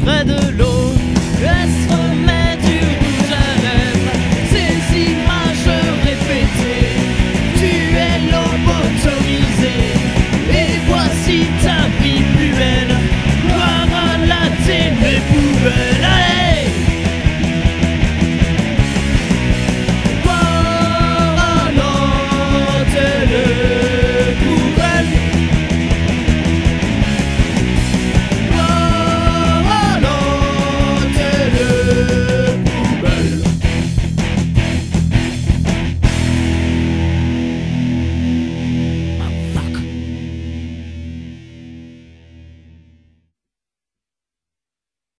près de l'eau.